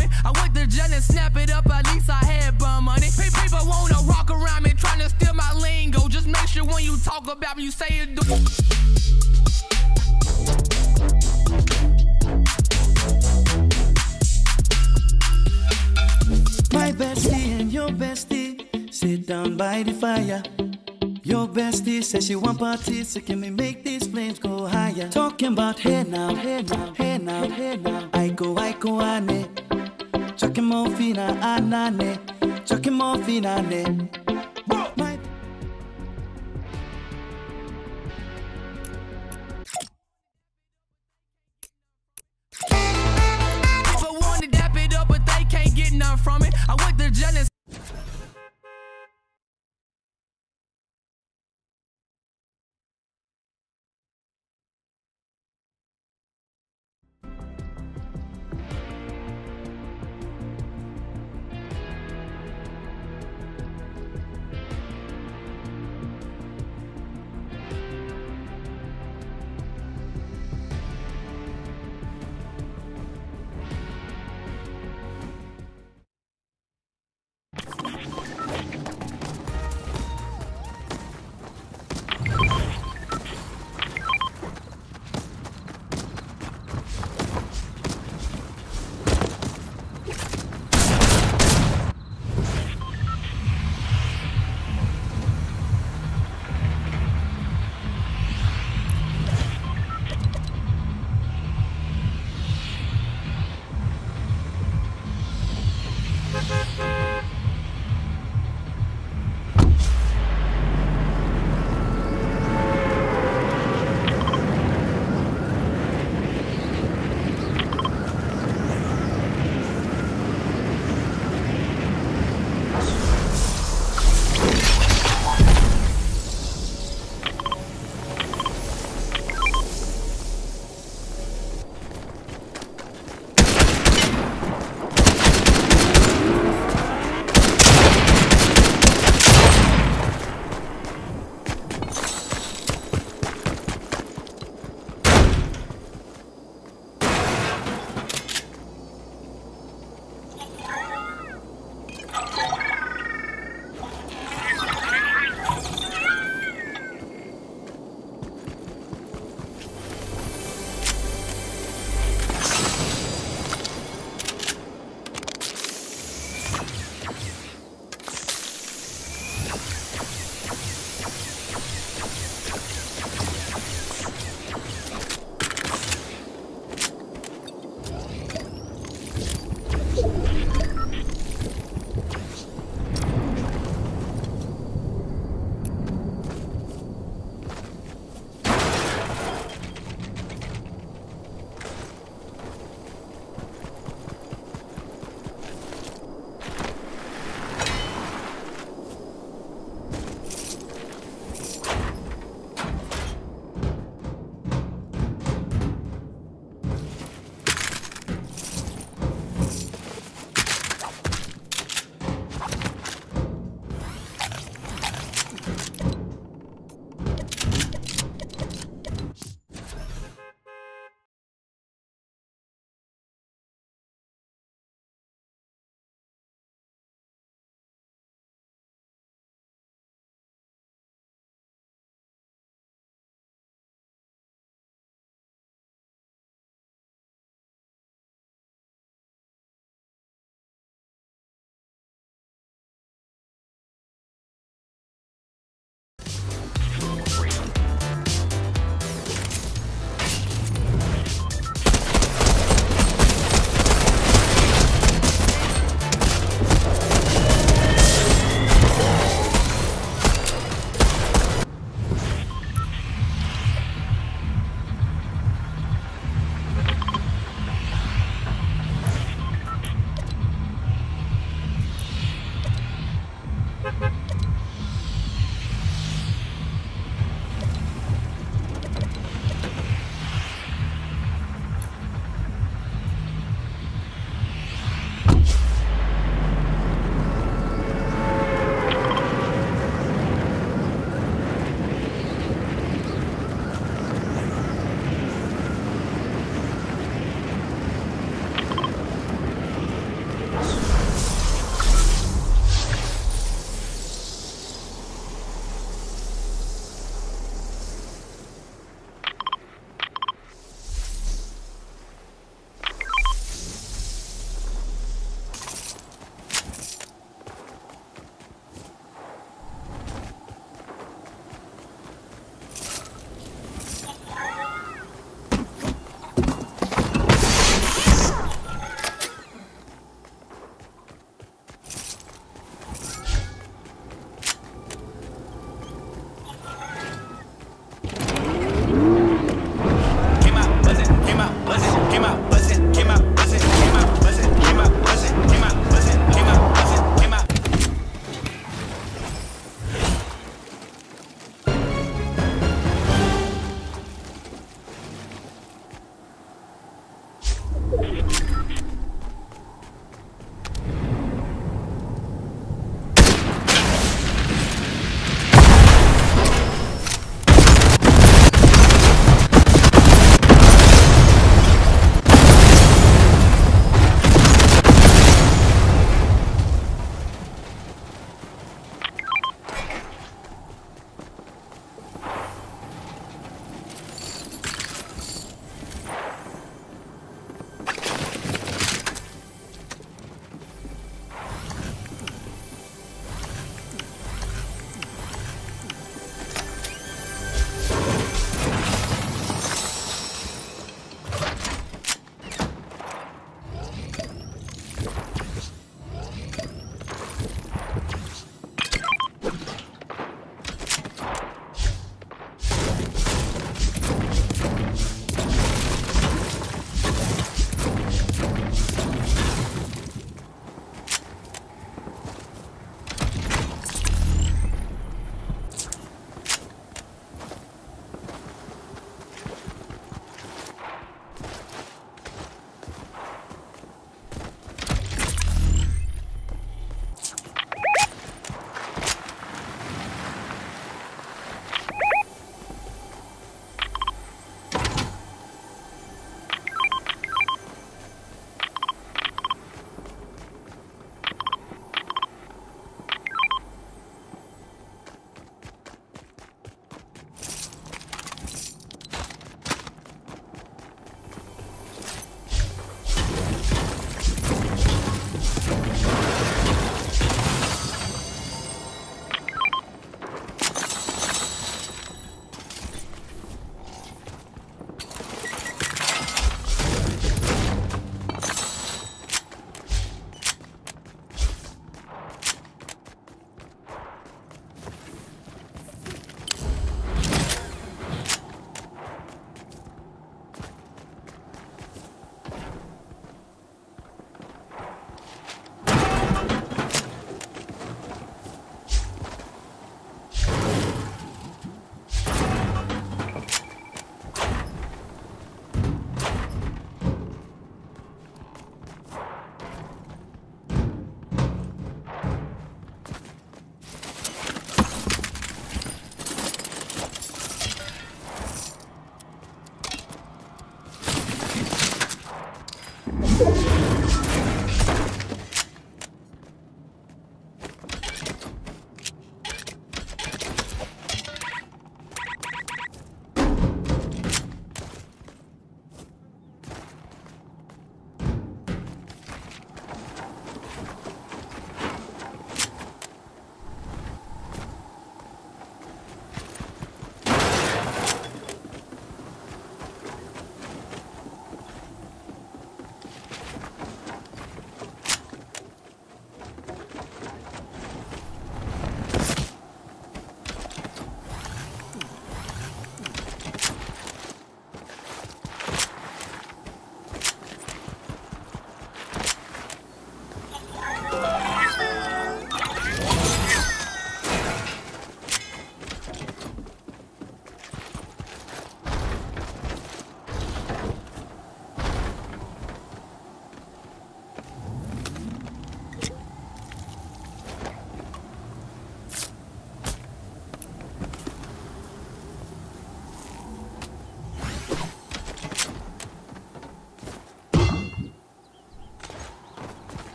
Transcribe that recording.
it. I went to jail and snap it up, at least I had bum money. Pe- People wanna rock around me, trying to steal my lingo. Just make sure when you talk about me, you say it. Do- My bestie and your bestie sit down by the fire. Your bestie says she want parties, so can we make these flames go higher? Talking about hey now, hey now, hey now, hey now. I go, I go, ane. Chucking more fina, anane. Chucking more fina, ne.